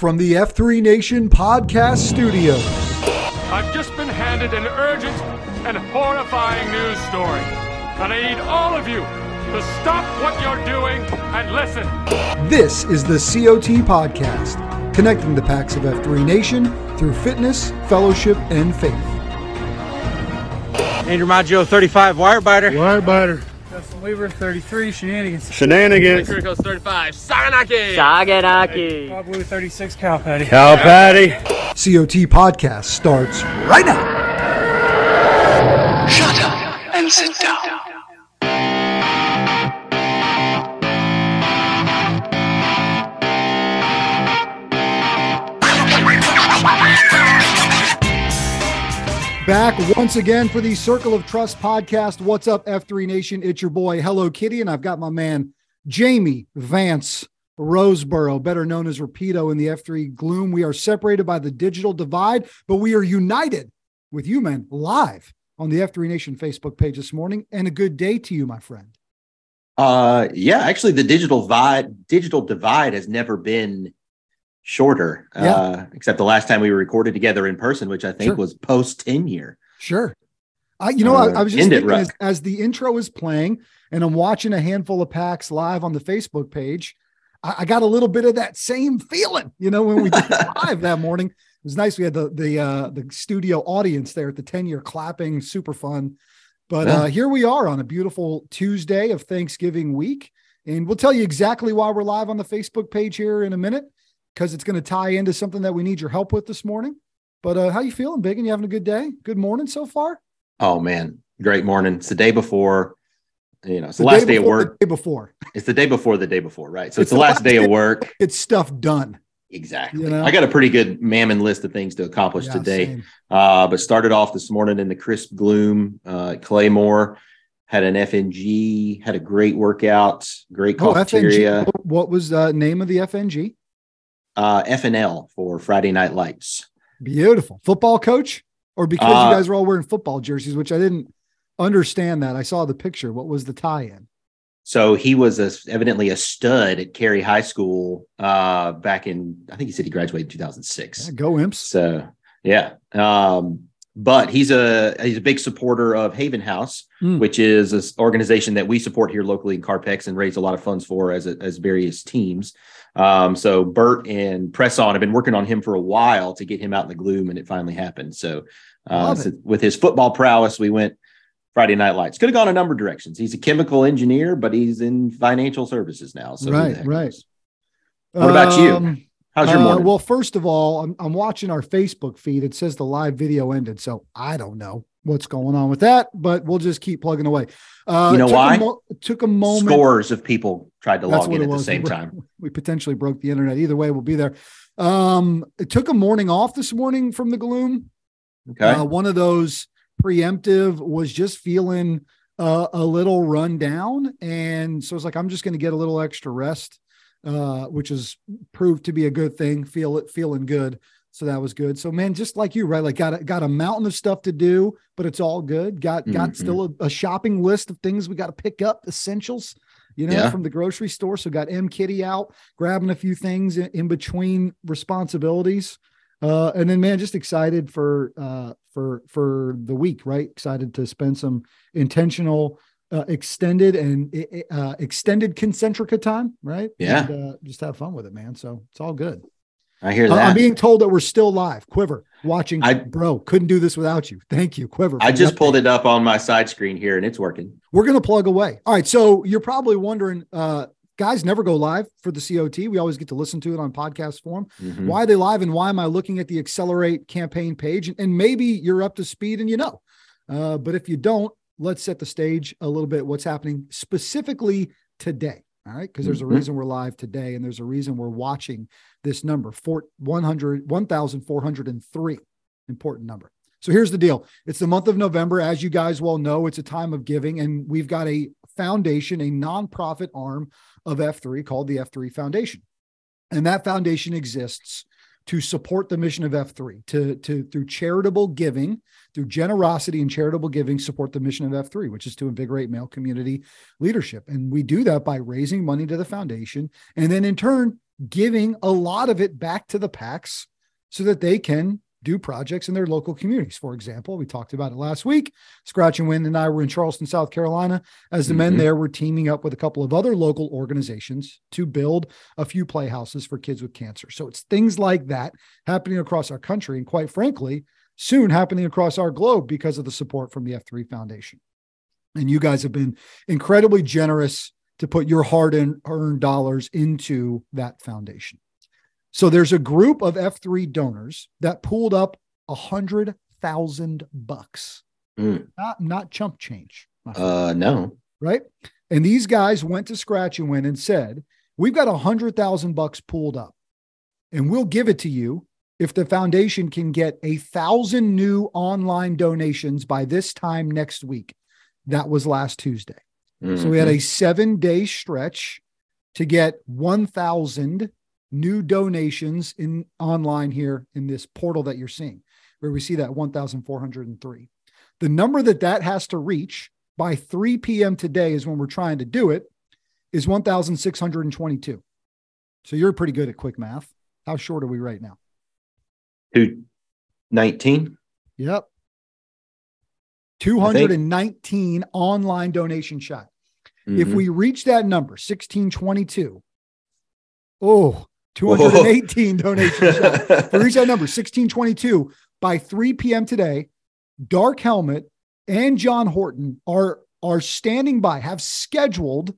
From the F3 Nation podcast studios. I've just been handed an urgent and horrifying news story. And I need all of you to stop what you're doing and listen. This is the COT podcast, connecting the packs of F3 Nation through fitness, fellowship, and faith. Andrew Maggio, 35, wire biter. Wire biter. Justin Weaver, 33, shenanigans. Shenanigans. Kirkos 35, Saganaki! Saganaki. Bob Blue, 36, cow patty. Cow patty. COT podcast starts right now. Shut up and sit down. Back once again for the Circle of Trust podcast. What's up, F3 Nation? It's your boy, Hello Kitty, and I've got my man, Jamie Vance Roseboro, better known as Rapido in the F3 gloom. We are separated by the digital divide, but we are united with you, man, live on the F3 Nation Facebook page this morning. And a good day to you, my friend. Uh, yeah, actually, the digital divide digital divide has never been shorter. Yeah. Uh, except the last time we recorded together in person, which I think Sure. was post tenure. Sure. I, you know, I, Uh, I was just thinking as, as the intro is playing and I'm watching a handful of packs live on the Facebook page, I, I got a little bit of that same feeling, you know, when we did live that morning. It was nice. We had the the uh, the studio audience there at the 10 year clapping, super fun. But Yeah. uh, here we are on a beautiful Tuesday of Thanksgiving week. And we'll tell you exactly why we're live on the Facebook page here in a minute, because it's going to tie into something that we need your help with this morning. But uh, how you feeling, Big? And you having a good day? Good morning so far? Oh man, great morning! It's the day before. You know, it's the, The last day day of work. Day before It's the day before the day before, right? So It's it's, the the last day day- of work. it's stuff done. Exactly. You know? I got a pretty good mammon list of things to accomplish Yeah, today. Uh, but started off this morning in the crisp gloom. Uh, Claymore had an FNG, had a great workout, great Oh, cafeteria. FNG. What was the name of the FNG? Uh, FNL for Friday Night Lights. Beautiful football coach, or because Uh, you guys were all wearing football jerseys, which I didn't understand. That I saw the picture. What was the tie-in? So he was a, evidently a stud at Cary High School uh, back in, I think he said he graduated in 2006. Yeah, go imps. So yeah, um, but he's a he's a big supporter of Haven House, Mm. which is an organization that we support here locally in Carpex and raise a lot of funds for as a, as various teams. Um, so Bert and Press On have been working on him for a while to get him out in the gloom, and it finally happened. So, uh, so with his football prowess, we went Friday Night Lights. Could have gone a number of directions. He's a chemical engineer, but he's in financial services now. So Right, right. knows? What about you? Um, How's your uh, morning? well, first of all, I'm, I'm watching our Facebook feed. It says the live video ended, so I don't know what's going on with that, but we'll just keep plugging away. Uh, You know took why? A mo- took a moment. Scores of people tried to That's log in at the same We- time. We potentially broke the internet. Either way, we'll be there. Um, it took a morning off this morning from the gloom. Okay. Uh, one of those preemptive was just feeling uh, a little run down. And so it's like, I'm just going to get a little extra rest, uh, which has proved to be a good thing. Feel it feeling good. So that was good. So man, just like you, right? Like got a, got a mountain of stuff to do, but it's all good. Got, got Mhm. still a, a shopping list of things we got to pick up essentials, you know, Yeah. from the grocery store. So got M Kitty out, grabbing a few things in, in between responsibilities. Uh, and then man, just excited for uh for for the week, right? Excited to spend some intentional uh, extended and uh, extended concentrica time, right? Yeah. And, uh, just have fun with it, man. So it's all good. I hear that. I'm being told that we're still live. Quiver watching. I- bro, couldn't do this without you. Thank you, Quiver. I just pulled it up on my side screen here and it's working. We're going to plug away. All right. So you're probably wondering, uh, guys never go live for the COT. We always get to listen to it on podcast form. Mhm. Why are they live and why am I looking at the Accelerate campaign page? And, and maybe you're up to speed and you know. Uh, but if you don't, let's set the stage a little bit what's happening specifically today. All right. Because there's a Mhm. reason we're live today and there's a reason we're watching this number, four, 100, 1,403. Important number. So here's the deal. It's the month of November. As you guys well know, it's a time of giving, and we've got a foundation, a nonprofit arm of F3 called the F3 Foundation. And that foundation exists to support the mission of F3, to, to through charitable giving, through generosity and charitable giving, support the mission of F3, which is to invigorate male community leadership. And we do that by raising money to the foundation and then in turn giving a lot of it back to the PAX so that they can do projects in their local communities. For example, we talked about it last week. Scratch and Win and I were in Charleston, South Carolina, as the men Mhm. there were teaming up with a couple of other local organizations to build a few playhouses for kids with cancer. So it's things like that happening across our country, and quite frankly, soon happening across our globe because of the support from the F3 Foundation. And you guys have been incredibly generous to put your hard earned dollars into that foundation. So there's a group of F3 donors that pulled up a hundred thousand bucks. Mm. Not not chump change. Uh, no. right? And these guys went to Scratch and Win and said, We've got a hundred thousand bucks pulled up, and we'll give it to you if the foundation can get a thousand new online donations by this time next week. That was last Tuesday. So we had a seven day stretch to get 1,000 new donations in online here in this portal that you're seeing, where we see that 1,403. The number that that has to reach by 3 p.m. today is when we're trying to do it is 1,622. So you're pretty good at quick math. How short are we right now? Two nineteen. Yep. 219 online donation shot. If Mhm. we reach that number, 1622, oh, 218 donation shot. If we reach that number, 1622, by 3 p.m. today, Dark Helmet and John Horton are, are standing by, have scheduled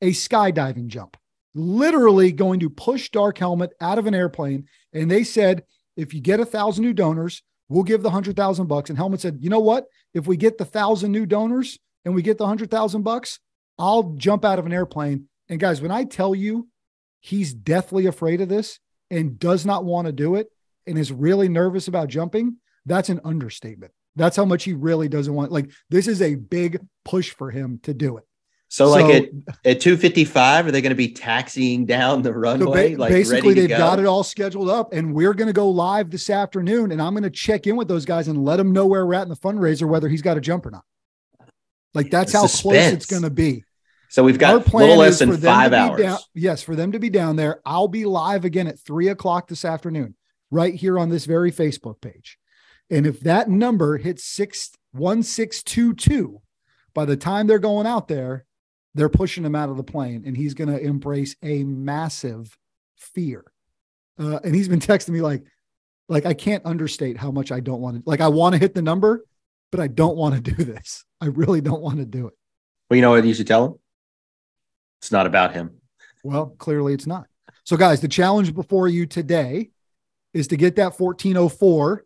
a skydiving jump, literally going to push Dark Helmet out of an airplane. And they said, if you get a thousand new donors, we'll give the hundred thousand bucks. And Helmet said, you know what? If we get the thousand new donors and we get the hundred thousand bucks, I'll jump out of an airplane. And guys, when I tell you he's deathly afraid of this and does not want to do it and is really nervous about jumping, that's an understatement. That's how much he really doesn't want. Like this is a big push for him to do it. So, like at, at two fifty five, are they going to be taxiing down the So runway? ba- like basically, ready they've go? got it all scheduled up, and we're going to go live this afternoon. And I'm going to check in with those guys and let them know where we're at in the fundraiser, whether he's got to jump or not. Like that's The how close it's going to be. So we've got a little less than for them five to be hours. down- yes, for them to be down there. I'll be live again at three o'clock this afternoon, right here on this very Facebook page. And if that number hits six one six two two, by the time they're going out there, they're pushing him out of the plane, and he's going to embrace a massive fear. Uh, and he's been texting me like, like I can't understate how much I don't want to. Like I want to hit the number, but I don't want to do this. I really don't want to do it. Well, you know what you should tell him? It's not about him. Well, clearly it's not. So, guys, the challenge before you today is to get that 1404,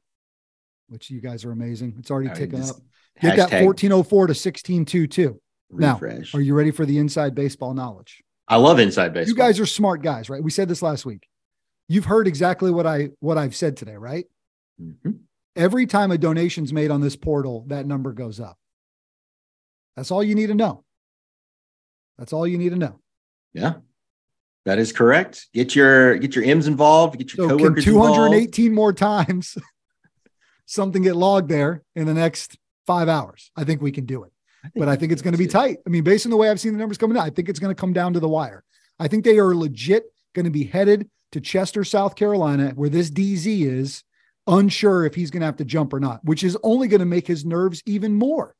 which you guys are amazing. It's already I mean, ticking up. Get that 1404 to 1622. Now. Are you ready for the inside baseball knowledge? I love inside baseball. You guys are smart guys, right? We said this last week. You've heard exactly what I what I've said today, right? Mhm. Every time a donation's made on this portal, that number goes up. That's all you need to know. That's all you need to know. Yeah, that is correct. Get your get your M's involved. Get your So coworkers involved. 218 more times something get logged there in the next five hours? I think we can do it. But I think it's going to be tight. I mean, based on the way I've seen the numbers coming out, I think it's going to come down to the wire. I think they are legit going to be headed to Chester, South Carolina, where this DZ is, unsure if he's going to have to jump or not, which is only going to make his nerves even more.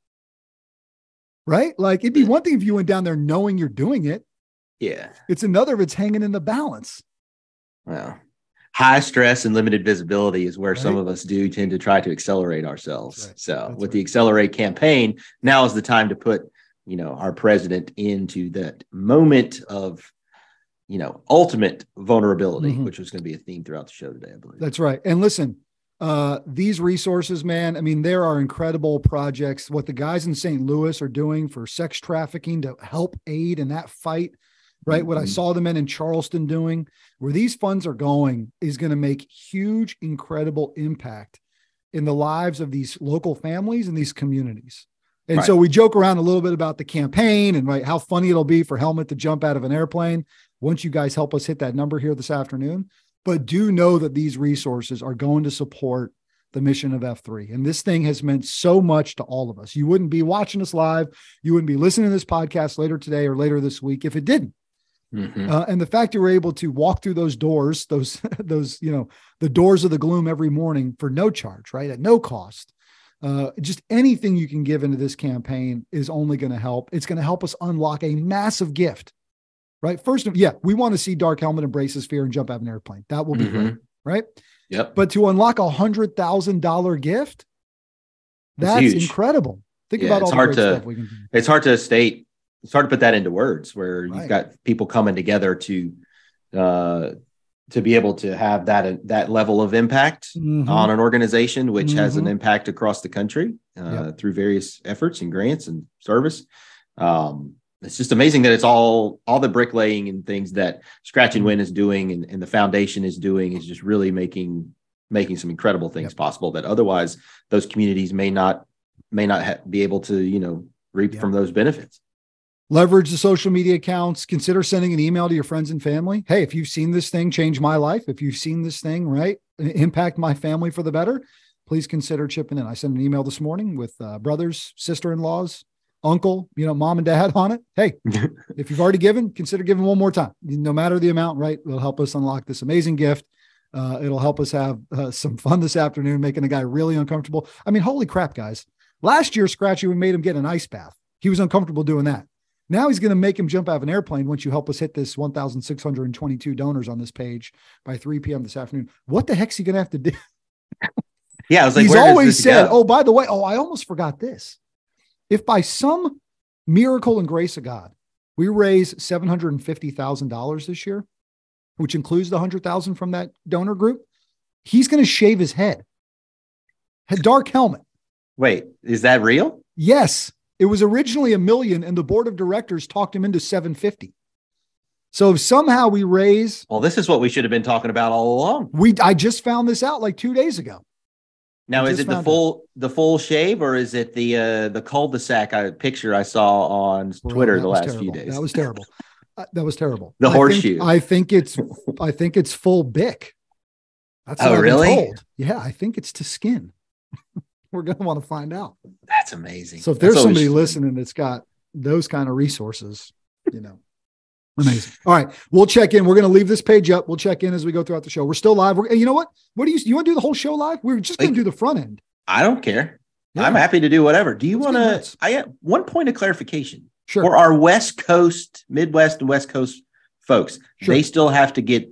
Right? Like it'd be one thing if you went down there knowing you're doing it. Yeah. It's another if it's hanging in the balance. Well, high stress and limited visibility is where some of us do tend to try to accelerate ourselves. Right. So, That's with the accelerate campaign, now is the time to put, you know, our president into that moment of, you know, ultimate vulnerability, Mhm. which was going to be a theme throughout the show today, I believe. That's right. And listen, uh, these resources, man, I mean, there are incredible projects. What the guys in St. Louis are doing for sex trafficking to help aid in that fight, right? What I Mhm. saw the men in Charleston doing, where these funds are going, is going to make huge, incredible impact in the lives of these local families and these communities. And Right. so we joke around a little bit about the campaign and right how funny it'll be for Helmet to jump out of an airplane once you guys help us hit that number here this afternoon but do know that these resources are going to support the mission of F3. And this thing has meant so much to all of us. You wouldn't be watching us live. You wouldn't be listening to this podcast later today or later this week if it didn't. Mhm. Uh, and the fact you were able to walk through those doors, those, those, you know, the doors of the gloom every morning for no charge, right? At no cost. Uh, just anything you can give into this campaign is only going to help. It's going to help us unlock a massive gift, right? First, of yeah, we want to see Dark Helmet embrace his fear and jump out of an airplane. That will be Mhm. great, right? Yep. But to unlock a hundred thousand dollar gift, That's incredible. Think Yeah, about it's all the hard to- stuff we can do. it's hard to state it's hard to put that into words where Right. you've got people coming together to uh to be able to have that that level of impact Mhm. on an organization which has an Mhm. impact across the country uh, through various efforts and grants and service um it's just amazing that it's all all the bricklaying and things that scratch and win is doing and, and the foundation is doing is just really making making some incredible things Yep. possible that otherwise those communities may not may not ha- be able to you know reap Yep. from those benefits. Leverage the social media accounts. Consider sending an email to your friends and family. Hey if you've seen this thing change my life if you've seen this thing right impact my family for the better please consider chipping in. I sent an email this morning with uh, brothers sister-in-laws uncle you know mom and dad on it hey if you've already given consider giving one more time no matter the amount right it'll help us unlock this amazing gift uh, it'll help us have uh, some fun this afternoon making a guy really uncomfortable i mean holy crap guys last year scratchy we made him get an ice bath he was uncomfortable doing that now he's going to make him jump out of an airplane once you help us hit this 1,622 donors on this page by 3 p.m. this afternoon. What the heck's he going to have to do? yeah i was like he's always said, oh, by the way, oh, I almost forgot this. If by some miracle and grace of God, we raise $750,000 this year, which includes the 100,000 from that donor group, he's going to shave his head. A dark helmet. wait is that real Yes, it was originally a million, and the board of directors talked him into 750. So if somehow we raise, well this is what we should have been talking about all along we I just found this out like two days ago. Now is it the full the full shave or is it the uh the cul-de-sac I, picture i saw on twitter the last few days That was terrible. Uh, that was terrible. The I think- horseshoe. I think it's I think it's full bick. That's Oh, what I've been really? Yeah, I think it's to skin. We're gonna want to find out. that's amazing So if there's somebody listening that's got those kind of resources, you know. Amazing. All right, we'll check in. We're going to leave this page up. We'll check in as we go throughout the show. We're still live. We're, you know what? What do you you want to do the whole show live? We're just going to do the front end. i don't care Yeah. i'm happy to do whatever do you want to i have one point of clarification Sure. for our west coast midwest and west coast folks Sure. they still have to get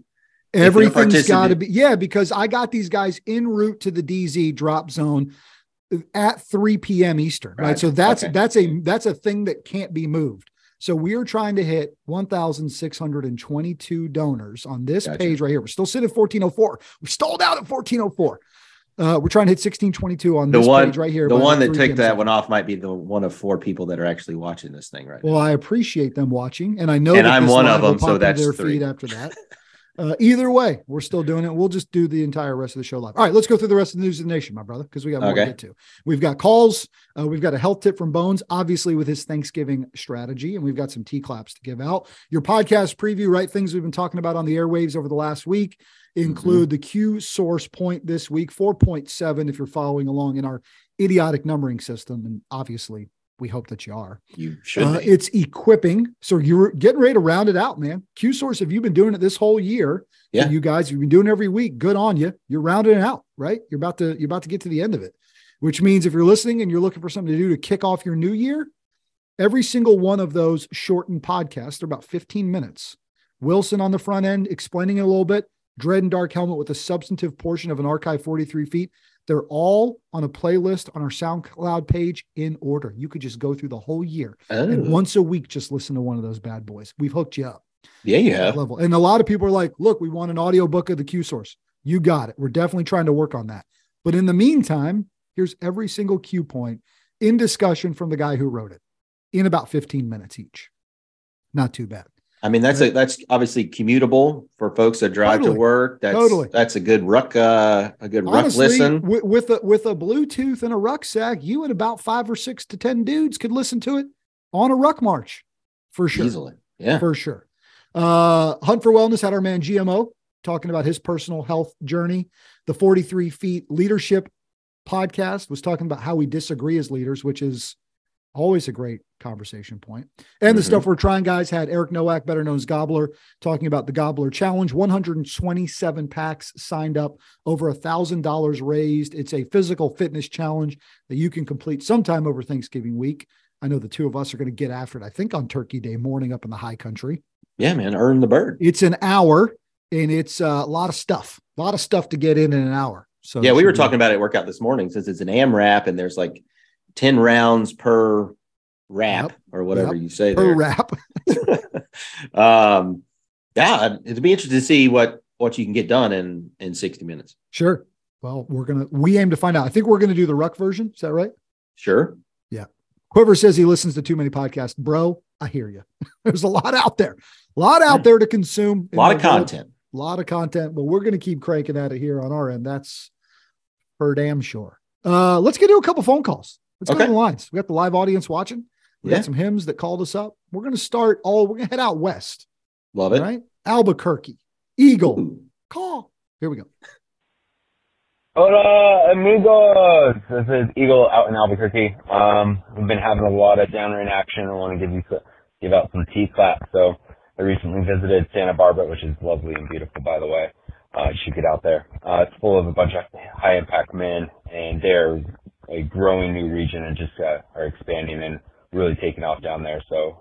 Everything's got to be yeah, because I got these guys en route to the DZ drop zone at 3 p.m. Eastern. Right. Right. So that's Okay. that's a that's a thing that can't be moved. So we are trying to hit 1,622 donors on this Gotcha. page right here. We're still sitting at 1404. We stalled out at 1404. Uh, we're trying to hit 1622 on the this one page right here. the one that 3 took that one off might be the one of four people that are actually watching this thing right now. Well, I appreciate them watching, and I know And that I'm one of them, so that's their three. feed after that. Uh, either way, we're still doing it. We'll just do the entire rest of the show live. All right, let's go through the rest of the news of the nation, my brother, because we got more to get to. We've got calls. Uh, we've got a health tip from Bones, obviously with his Thanksgiving strategy, and we've got some T claps to give out. Your podcast preview, right? Things we've been talking about on the airwaves over the last week include Mm-hmm. the Q source point this week, 4.7, if you're following along in our idiotic numbering system. And obviously, we hope that you are. you should Uh, it's equipping. So you're getting ready to round it out, man. Q Source, have you been doing it this whole year? Yeah. You guys, you've been doing it every week. Good on you. You're rounding it out, right? You're about to you're about to get to the end of it, which means if you're listening and you're looking for something to do to kick off your new year, every single one of those shortened podcasts, they're about 15 minutes. Wilson on the front end explaining it a little bit. Dread and Dark Helmet with a substantive portion of an archive 43 feet. They're all on a playlist on our SoundCloud page in order. You could just go through the whole year and Oh, once a week just listen to one of those bad boys. We've hooked you up. yeah, you have. level. And a lot of people are like, look, we want an audio book of the Q source. You got it. We're definitely trying to work on that. But in the meantime, here's every single Q point in discussion from the guy who wrote it in about 15 minutes each. Not too bad. I mean, that's a that's obviously commutable for folks that drive Totally. to work. That's Totally. that's a good ruck uh a good ruck Honestly, listen. with, with a with a Bluetooth and a rucksack, you and about five or six to ten dudes could listen to it on a ruck march for sure. Easily. Yeah. for sure. Uh, Hunt for Wellness had our man GMO talking about his personal health journey. The 43 feet leadership podcast was talking about how we disagree as leaders, which is Always a great conversation point. And the Mhm. stuff we're trying, guys, had Eric Nowak, better known as Gobbler, talking about the Gobbler Challenge. 127 packs signed up, over a thousand dollars raised. It's a physical fitness challenge that you can complete sometime over Thanksgiving week. I know the two of us are going to get after it. I think on Turkey Day morning up in the high country. Yeah, man, earn the bird. It's an hour, and it's uh, a lot of stuff. A lot of stuff to get in in an hour. So yeah, we were talking about it workout this morning since it's an AMRAP and there's like 10 rounds per wrap Yep. or whatever Yep. you say per there. wrap. um, yeah, it'd be interesting to see what what you can get done in in 60 minutes. Sure. Well, we're gonna we aim to find out. I think we're gonna do the ruck version. Is that right? Sure. Yeah. Whoever says he listens to too many podcasts, bro, I hear you. There's a lot out there, a lot out there to consume. A lot of world. content. a lot of content, but we're going to keep cranking at it here on our end. That's for damn sure. Uh, let's get to a couple phone calls. Let's go to the lines. We got the live audience watching. We Yeah. got some hymns that called us up. We're going to start all, we're going to head out west, Love it. right? Albuquerque, Eagle, Ooh. call. Here we go. Hola, amigos. This is Eagle out in Albuquerque. Um, we've been having a lot of downrain action. I want to give you give out some T claps. So I recently visited Santa Barbara, which is lovely and beautiful, by the way. Uh, you should get out there. Uh, it's full of a bunch of high impact men, and they're a growing new region and just uh, are expanding and really taking off down there. So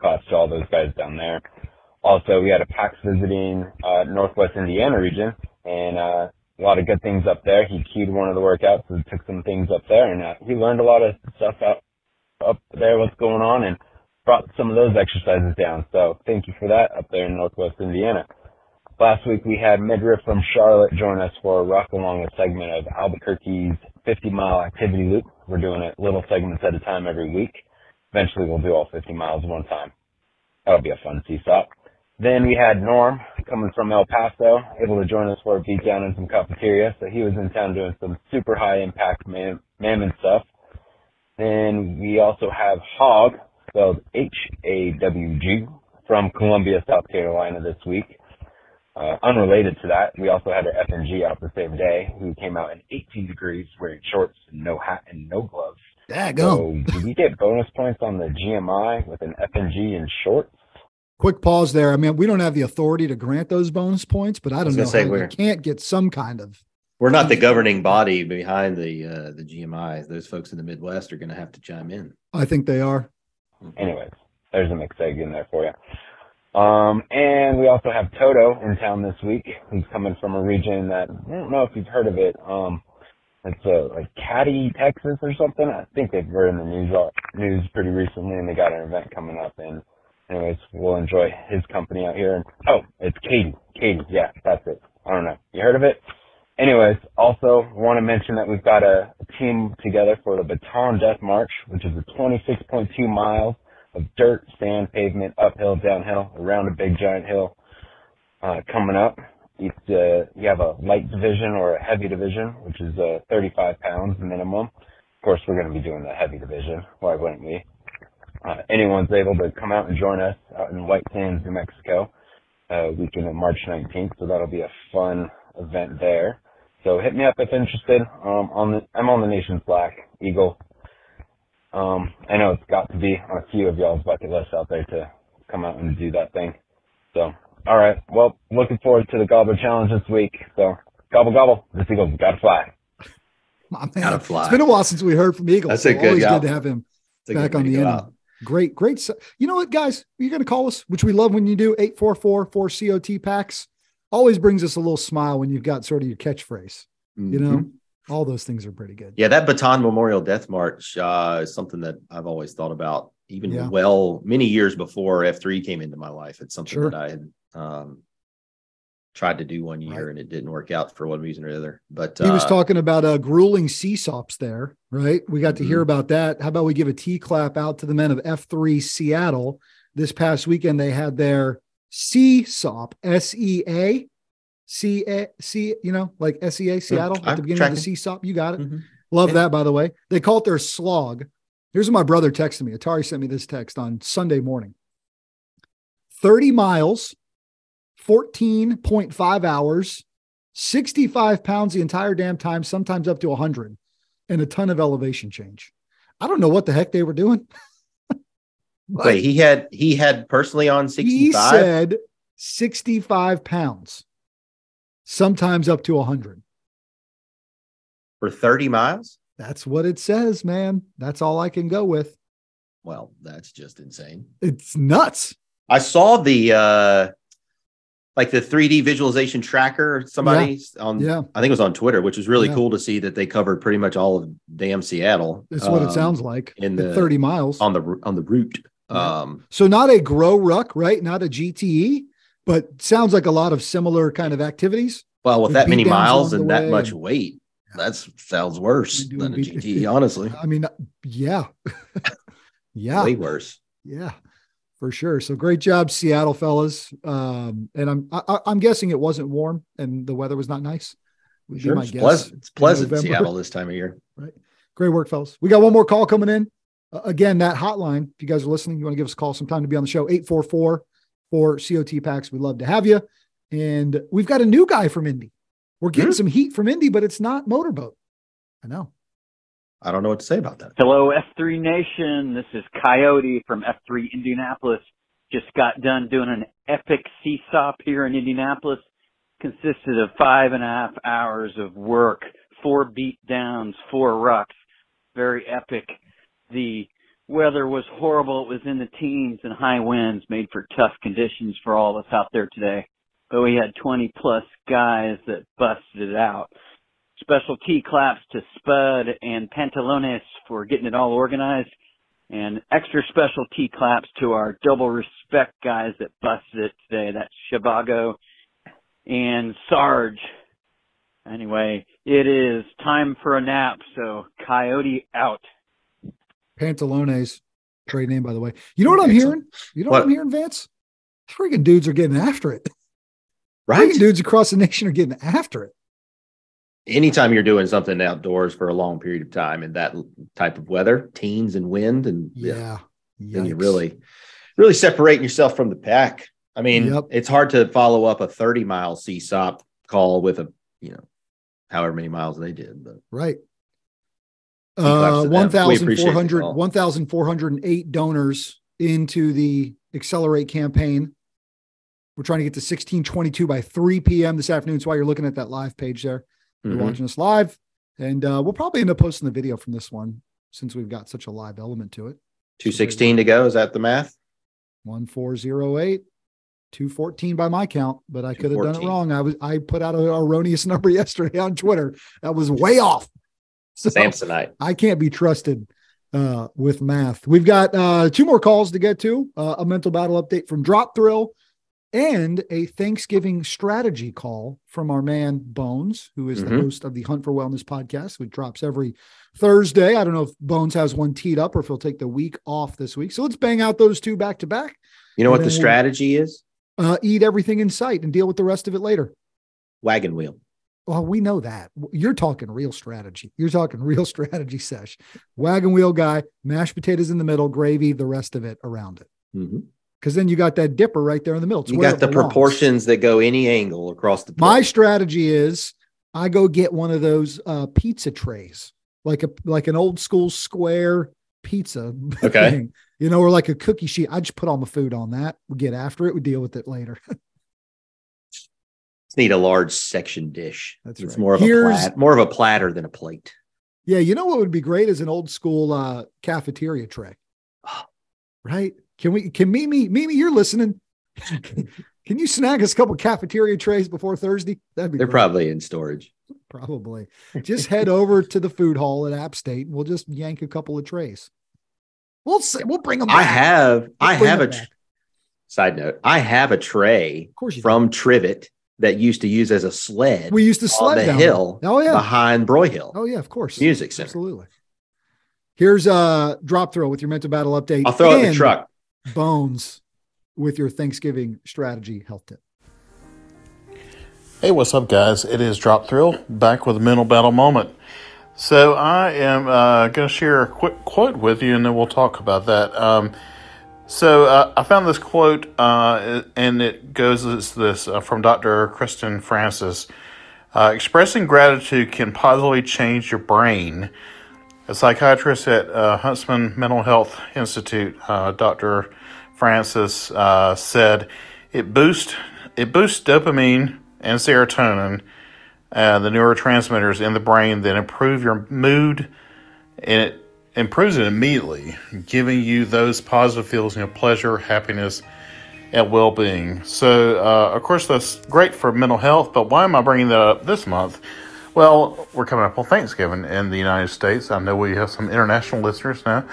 claps to all those guys down there. Also, we had a PAX visiting uh, Northwest Indiana region, and uh, a lot of good things up there. He keyed one of the workouts and took some things up there, and uh, he learned a lot of stuff out up there, what's going on, and brought some of those exercises down. So thank you for that up there in Northwest Indiana. Last week we had Midriff from Charlotte join us for a ruck along a segment of Albuquerque's 50 mile activity loop. We're doing it little segments at a time every week. Eventually we'll do all 50 miles one time. That'll be a fun seesaw. Then we had Norm coming from El Paso, able to join us for a beat down in some cafeteria. So he was in town doing some super high impact man- mammon stuff. Then we also have Hog, spelled H-A-W-G, from Columbia, South Carolina this week. Uh, unrelated to that, we also had our FNG out the same day, who came out in 18 degrees wearing shorts and no hat and no gloves. Yeah, go. So did we get bonus points on the GMI with an FNG and shorts? Quick pause there. I mean, we don't have the authority to grant those bonus points, but I don't was know say how we're- can't get some kind of. We're not the governing body behind the uh, the GMI. Those folks in the Midwest are going to have to chime in. I think they are. anyways, there's a mixed egg in there for you. Um, and we also have Toto in town this week. He's coming from a region that I don't know if you've heard of it. Um, it's uh, like Caddy, Texas, or something. I think they were in the news news pretty recently, and they got an event coming up. And anyways, we'll enjoy his company out here. And oh, it's Katy. Katy, yeah, that's it. I don't know. You heard of it? Anyways, also want to mention that we've got a, a team together for the Bataan Death March, which is a 26.2 miles of dirt, sand, pavement, uphill, downhill, around a big giant hill uh, coming up. It's, uh, you have a light division or a heavy division, which is uh, 35 pounds minimum. Of course, we're going to be doing the heavy division. Why wouldn't we? Uh, anyone's able to come out and join us out in White Sands, New Mexico, uh, weekend of March 19th. So that'll be a fun event there. So hit me up if interested. Um, on the, I'm on the nation Slack, Eagle. Um, I know it's got to be on a few of y'all's bucket lists out there to come out and do that thing. So, all right. Well, looking forward to the Gobbler Challenge this week. So, gobble gobble. This Eagle's got to fly. My man. Gotta fly. It's been a while since we heard from Eagle. That's so a good always job. good to have him It's a back on the to end. Great, great. You know what, guys? You're going to call us, which we love when you do 844 4 COT packs. Always brings us a little smile when you've got sort of your catchphrase. You know. All those things are pretty good. Yeah, that Bataan Memorial Death March uh, is something that I've always thought about, even Yeah. well many years before F3 came into my life. It's something Sure. that I had um, tried to do one year Right. and it didn't work out for one reason or the other. But He was uh, talking about uh, grueling CSOPs there, right? We got to hear Mhm. about that. How about we give a T clap out to the men of F3 Seattle? This past weekend, they had their CSOP, S E A, C A C, you know, like S E A Seattle at the beginning tracking. of the CSOP. You got it. mhm. Love Yeah. that, by the way. They call it their slog. Here's what my brother texted me. Atari sent me this text on Sunday morning 30 miles, 14.5 hours, 65 pounds the entire damn time, sometimes up to 100, and a ton of elevation change. I don't know what the heck they were doing. But Wait, he had he had personally on 65. he said 65 pounds, sometimes up to 100. for 30 miles? That's what it says, man. That's all I can go with. Well, that's just insane. It's nuts. I saw the uh like the 3D visualization tracker somebody on Yeah. I think it was on Twitter, which was really Yeah. cool to see that they covered pretty much all of damn Seattle. That's what it um, sounds like. in the- 30 miles. on the on the route. Yeah. Um So not a GORUCK, right? Not a GTE, but sounds like a lot of similar kind of activities. well with that many miles and that much and- weight, that sounds worse than a beat- GT, honestly. I mean, yeah, yeah, Way worse. yeah, for sure. So great job, Seattle fellas. Um, and I'm I, I'm guessing it wasn't warm and the weather was not nice. Would Sure, it's guess. pleasant. It's pleasant. Seattle this time of year. Right. Great work, fellas. We got one more call coming in. Uh, again, that hotline, if you guys are listening, you want to give us a call sometime to be on the show, 844 for COT packs. We'd love to have you. And we've got a new guy from Indy. We're getting Hmm. some heat from Indy, but it's not motorboat. I know. I don't know what to say about that. Hello, F3 Nation. This is Coyote from F3 Indianapolis. Just got done doing an epic CSOP here in Indianapolis. Consisted of five and a half hours of work, four beat downs, four rucks. Very epic. The weather was horrible. It was in the teens and high winds made for tough conditions for all of us out there today. But we had 20 plus guys that busted it out special T claps to Spud and Pantalones for getting it all organized, and extra special T claps to our double respect guys that busted it today. That's Shivago and Sarge. Anyway, it is time for a nap, so Coyote out. Pantalones, trade name, by the way. You know what I'm Excellent. hearing? You know what, What? I'm hearing, Vance? Freaking dudes are getting after it. Right? Freaking dudes across the nation are getting after it. Anytime you're doing something outdoors for a long period of time in that type of weather, teens and wind, and Yeah. then you really, really separating yourself from the pack. I mean, Yep. it's hard to follow up a 30 mile CSOP call with a, you know, however many miles they did, but Right. Uh, to them. We appreciate the 1,400 1,408 donors into the Accelerate campaign. We're trying to get to 1622 by 3 p.m. this afternoon. So while you're looking at that live page there, you're Mhm. watching us live. And uh, we'll probably end up posting the video from this one since we've got such a live element to it. 216 to go. Is that the math? 1408, 214 by my count, but I could have done it wrong. I was I put out an erroneous number yesterday on Twitter. That was way off. So Samsonite. I can't be trusted uh, with math. We've got uh, two more calls to get to uh, a mental battle update from Drop Thrill and a Thanksgiving strategy call from our man Bones, who is the Mhm. host of the Hunt for Wellness podcast, which drops every Thursday. I don't know if Bones has one teed up or if he'll take the week off this week. So let's bang out those two back to back. You know what the then we'll- strategy is? Uh, eat everything in sight and deal with the rest of it later. Wagon wheel. Well, we know that. You're talking real strategy. You're talking real strategy sesh. Wagon wheel guy, mashed potatoes in the middle, gravy, the rest of it around it. Mhm. Because then you got that dipper right there in the middle. It's You got the proportions that go any angle across the My strategy is I go get one of those uh, pizza trays, like a like an old school square pizza. Okay. thing, you know, or like a cookie sheet. I just put all my food on that. We get after it. We deal with it later. Just need a large section dish. That's it's right. more of Here's- a plat, more of a platter than a plate. Yeah, you know what would be great is an old school uh, cafeteria tray. Right? Can we? Can Mimi? Mimi, you're listening. can you snag us a couple cafeteria trays before Thursday? That'd be They're great. probably in storage. probably. Just head over to the food hall at App State, and we'll just yank a couple of trays. We'll see. We'll bring them. Back. I have I have a tr- side note. I have a tray from Trivette that used to use as a sled we used to on sled the down hill there. Oh yeah. behind Broyhill Oh yeah. Of course. Music Center. Absolutely. Here's a Drop Thrill with your mental battle update. I'll throw it in the truck. Bones with your Thanksgiving strategy health tip. Hey, what's up, guys? It is Drop Thrill back with a mental battle moment. So, I am uh, going to share a quick quote with you and then we'll talk about that. Um, so, uh, I found this quote uh, and it goes as this uh, from Dr. Kristin Francis uh, Expressing gratitude can positively change your brain. A psychiatrist at uh, Huntsman Mental Health Institute, uh, Dr. Francis, said it boosts it boosts dopamine and serotonin, the neurotransmitters in the brain that improve your mood, and it improves it immediately, giving you those positive feelings, you know, pleasure, happiness, and well-being. So, uh, of course, that's great for mental health. But why am I bringing that up this month? Well, we're coming up on Thanksgiving in the United States. I know we have some international listeners now,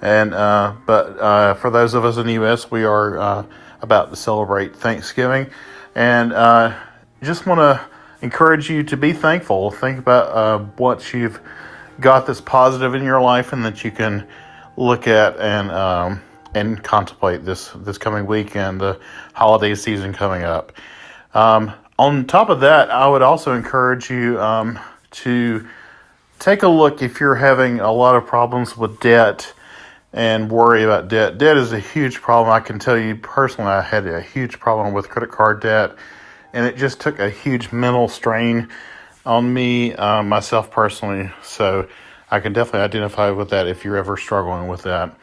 and uh, but uh, for those of us in the U.S., we are uh, about to celebrate Thanksgiving, and uh, just want to encourage you to be thankful. Think about uh, what you've got this positive in your life, and that you can look at and um, and contemplate this this coming week and the holiday season coming up. Um, on top of that, I would also encourage you um, to take a look if you're having a lot of problems with debt and worry about debt. Debt is a huge problem. I can tell you personally, I had a huge problem with credit card debt, and it just took a huge mental strain on me, uh, myself personally. So I can definitely identify with that if you're ever struggling with that.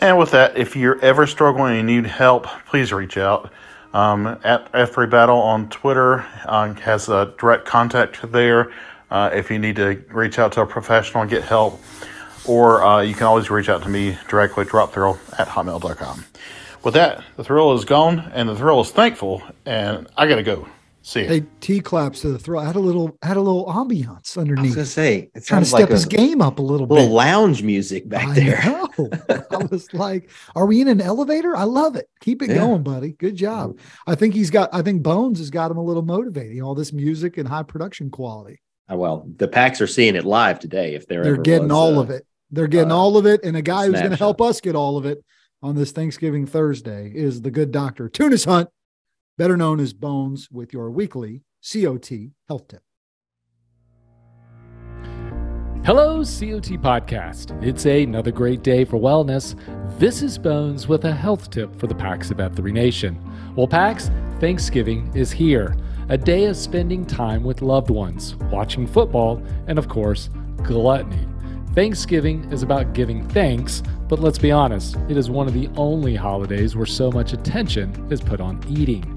And with that, if you're ever struggling and need help, please reach out. Um, at F3 Battle on Twitter uh, has a direct contact there uh, if you need to reach out to a professional and get help. Or uh, you can always reach out to me directly, dropthrill at hotmail.com. With that, the thrill is gone and the thrill is thankful, and I got to go. See ya. Hey, T claps to the throw. Had a little had a little ambiance underneath. I was underneath. gonna say it Trying to step like his a game up a little, bit. little bit. lounge music back I there. know. I was like, are we in an elevator? I love it. Keep it Yeah. going, buddy. Good job. I think he's got, I think Bones has got him a little motivating, all this music and high production quality. Uh, well, the packs are seeing it live today. If there They're ever getting was, all uh, of it. They're getting uh, all of it. And a guy who's going to help us get all of it on this Thanksgiving Thursday is the good doctor, Tunis Hunt, better known as Bones, with your weekly COT health tip. Hello, COT Podcast. It's another great day for wellness. This is Bones with a health tip for the Pax of F3 Nation. Well, Pax, Thanksgiving is here. A day of spending time with loved ones, watching football, and of course, gluttony. Thanksgiving is about giving thanks, but let's be honest, it is one of the only holidays where so much attention is put on eating.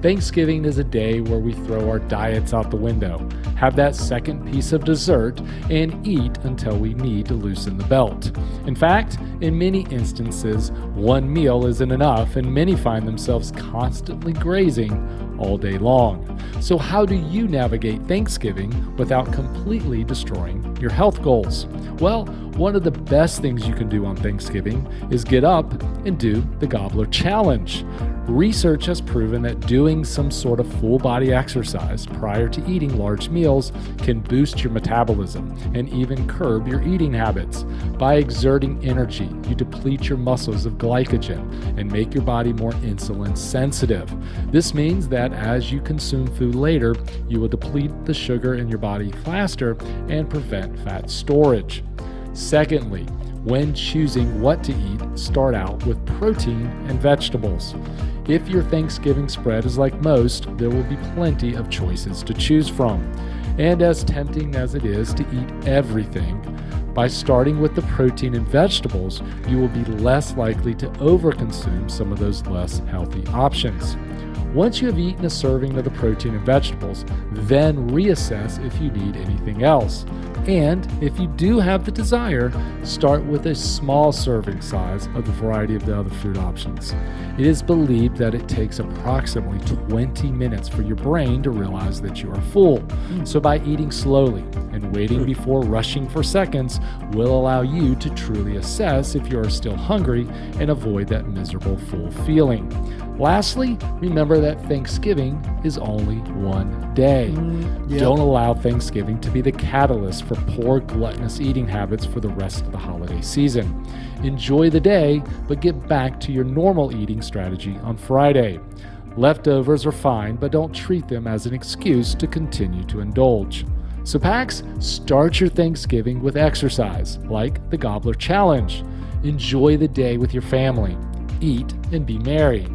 Thanksgiving is a day where we throw our diets out the window, have that second piece of dessert, and eat until we need to loosen the belt. In fact, in many instances, one meal isn't enough, and many find themselves constantly grazing all day long. So, how do you navigate Thanksgiving without completely destroying your health goals? Well, one of the best things you can do on Thanksgiving is get up and do the Gobbler Challenge. Research has proven that doing some sort of full body exercise prior to eating large meals can boost your metabolism and even curb your eating habits. By exerting energy, you deplete your muscles of glycogen and make your body more insulin sensitive. This means that as you consume food later, you will deplete the sugar in your body faster and prevent fat storage. Secondly, when choosing what to eat, start out with protein and vegetables. If your Thanksgiving spread is like most, there will be plenty of choices to choose from. And as tempting as it is to eat everything, by starting with the protein and vegetables, you will be less likely to overconsume some of those less healthy options. Once you have eaten a serving of the protein and vegetables, then reassess if you need anything else. And if you do have the desire, start with a small serving size of the variety of the other food options. It is believed that it takes approximately 20 minutes for your brain to realize that you are full. Hmm. So, by eating slowly and waiting hmm. before rushing for seconds will allow you to truly assess if you are still hungry and avoid that miserable full feeling. Lastly, remember that Thanksgiving is only one day. Mm, yep. Don't allow Thanksgiving to be the catalyst for poor gluttonous eating habits for the rest of the holiday season. Enjoy the day, but get back to your normal eating strategy on Friday. Leftovers are fine, but don't treat them as an excuse to continue to indulge. So, Pax, start your Thanksgiving with exercise, like the Gobbler Challenge. Enjoy the day with your family. Eat and be merry.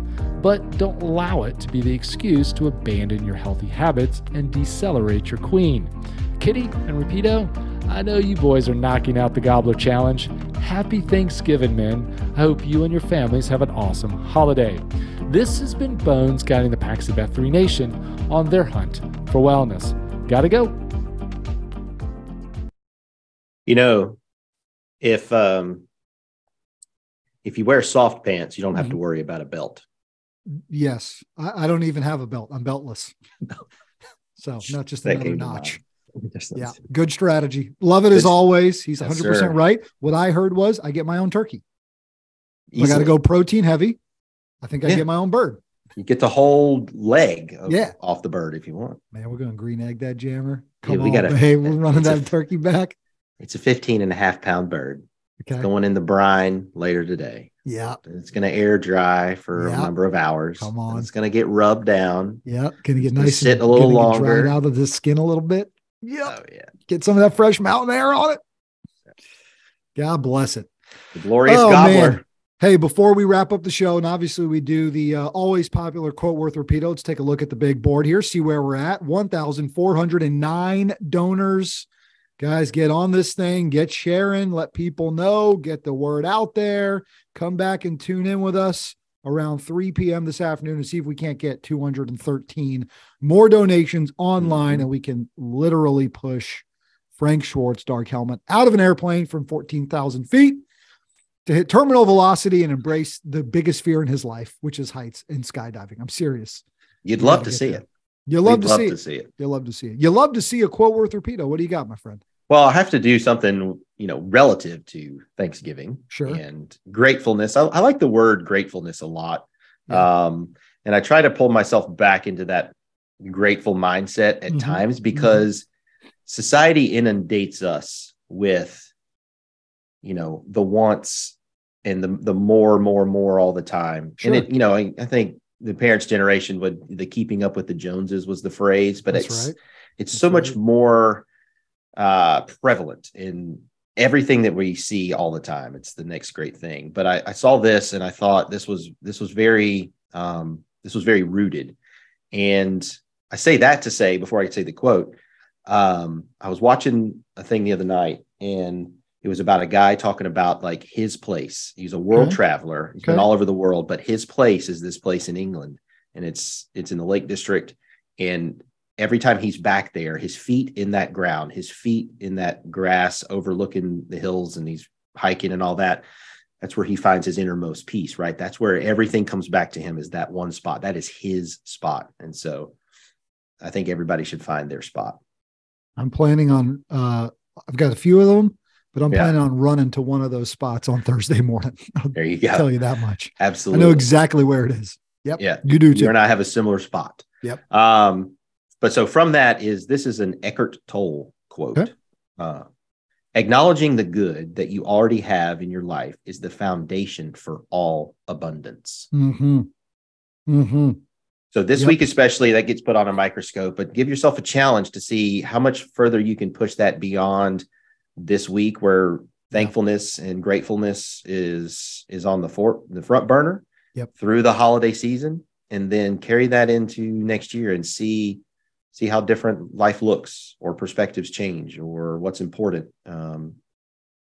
But don't allow it to be the excuse to abandon your healthy habits and decelerate your queen. Kitty and Rapido, I know you boys are knocking out the Gobbler Challenge. Happy Thanksgiving, men. I hope you and your families have an awesome holiday. This has been Bones guiding the Pax of F3 Nation on their hunt for wellness. Gotta go. You know, if um if you wear soft pants, you don't have to worry about a belt. Yes, I, I don't even have a belt. I'm beltless. so not just That another notch. Yeah, good strategy. Love it as always. He's 100 sir. percent right. What I heard was I get my own turkey. I got to go protein heavy. I think I Yeah. get my own bird. You get the whole leg of- Yeah. off the bird if you want. Man, we're going to green egg that jammer. Yeah, we on, gotta- babe. We're running it's a- that turkey back. It's a 15 and a half pound bird Okay. going in the brine later today. Yeah. It's going to air dry for Yeah. a number of hours. Come on. It's going to get rubbed down. Yeah. Can you get It's nice sit a little longer. out of the skin a little bit? Yep. Oh, yeah. Get some of that fresh mountain air on it. God bless it. The glorious Oh, gobbler. man. Hey, before we wrap up the show, and obviously we do the uh, always popular quote worth repeat. Let's take a look at the big board here, see where we're at. 1,409 donors. Guys, get on this thing, get sharing, let people know, get the word out there. Come back and tune in with us around 3 p.m. this afternoon to see if we can't get 213 more donations online mm-hmm. and we can literally push Frank Schwartz Dark Helmet out of an airplane from 14,000 feet to hit terminal velocity and embrace the biggest fear in his life, which is heights and skydiving. I'm serious. You'd love gotta see there. it. You love to love see to see it. You love to see it. You love to see a quote worth repeato. What do you got, my friend? Well, I have to do something, you know, relative to Thanksgiving Sure. and gratefulness. I, I like the word gratefulness a lot. Um, and I try to pull myself back into that grateful mindset at Mhm. times because society inundates us with, you know, the wants and the the more, more, more all the time. Sure. And it, you know, I, I think the parents' generation would the keeping up with the Joneses was the phrase, but That's it's right. it's That's so much more uh prevalent in everything that we see all the time. It's the next great thing. But I, I saw this and i thought this was this was very um this was very rooted. And i say that to say before i say the quote um i was watching a thing the other night and it was about a guy talking about like his place. He's a world Okay. traveler. He's been all over the world but his place is this place in england. And it's it's in the lake district. And every time he's back there, his feet in that ground, his feet in that grass overlooking the hills and he's hiking and all that. That's where he finds his innermost peace, right? That's where everything comes back to him is that one spot. That is his spot. And so I think everybody should find their spot. I'm planning on uh I've got a few of them, but I'm Yeah. planning on running to one of those spots on Thursday morning. I'll There you go. tell you that much. Absolutely. I know exactly where it is. Yep. Yeah. You do too. You and I have a similar spot. Yep. Um, but so from that is this is an Eckhart Tolle quote. Okay. Uh, acknowledging the good that you already have in your life is the foundation for all abundance. Mm-hmm. Mm-hmm. So this Yep. week, especially, that gets put on a microscope, but give yourself a challenge to see how much further you can push that beyond this week where thankfulness and gratefulness is is on the for, the front burner Yep. through the holiday season and then carry that into next year and see see how different life looks or perspectives change or what's important um,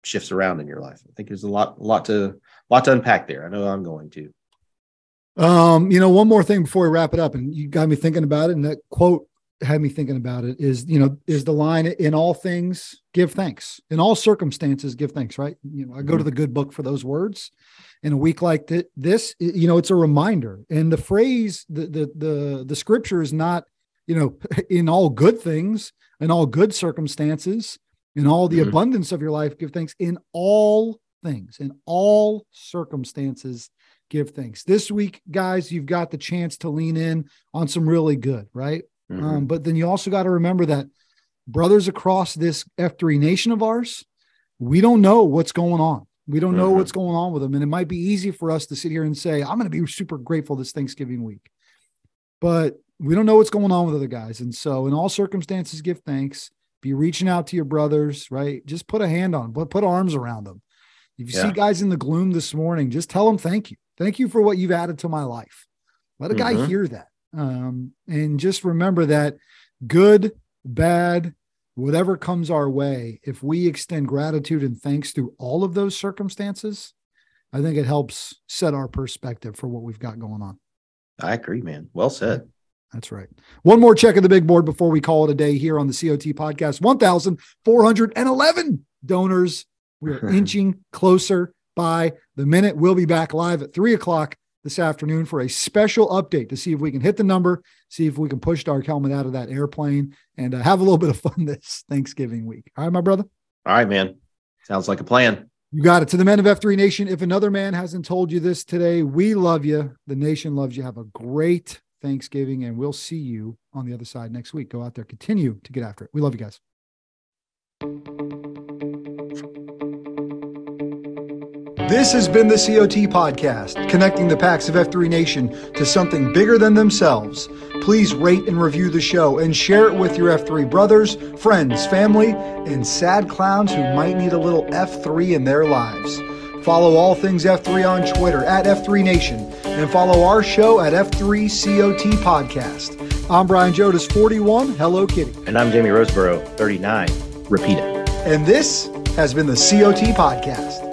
shifts around in your life. I think there's a lot a lot to a lot to unpack there. I know I'm going to. Um, you know, one more thing before we wrap it up, and you got me thinking about it, and that quote had me thinking about it is, you know, is the line in all things give thanks. In all circumstances, give thanks, right? You know, I go to the good book for those words. In a week like th- this, you know, it's a reminder. And the phrase, the the the the scripture is not, you know, in all good things, in all good circumstances, in all the Mhm. abundance of your life, give thanks in all things, in all circumstances, give thanks. This week, guys, you've got the chance to lean in on some really good, right? Mhm. Um, but then you also got to remember that brothers across this F3 nation of ours, we don't know what's going on. We don't know Mhm. what's going on with them. And it might be easy for us to sit here and say, I'm going to be super grateful this Thanksgiving week. But we don't know what's going on with other guys. And so, in all circumstances, give thanks. Be reaching out to your brothers, right? Just put a hand on them, put, arms around them. If you Yeah. see guys in the gloom this morning, just tell them thank you. Thank you for what you've added to my life. Let a guy Mhm. hear that. Um, and just remember that good, bad, whatever comes our way, if we extend gratitude and thanks through all of those circumstances, I think it helps set our perspective for what we've got going on. I agree, man. Well said. That's right. One more check of the big board before we call it a day here on the COT podcast 1,411 donors. We are inching closer by the minute. We'll be back live at three o'clock this afternoon for a special update to see if we can hit the number, see if we can push Dark Helmet out of that airplane, and uh, have a little bit of fun this Thanksgiving week. All right, my brother. All right, man. Sounds like a plan. You got it. To the men of F3 Nation, if another man hasn't told you this today, we love you. The nation loves you. Have a great Thanksgiving, and we'll see you on the other side next week. Go out there, continue to get after it. We love you guys. This has been the COT Podcast, connecting the packs of F3 Nation to something bigger than themselves. Please rate and review the show and share it with your F3 brothers, friends, family, and sad clowns who might need a little F3 in their lives. Follow all things F3 on Twitter at F3 Nation and follow our show at F3COT Podcast. I'm Brian Jodas, 41. Hello, Kitty. And I'm Jamie Roseborough, 39. Repeat it. And this has been the COT Podcast.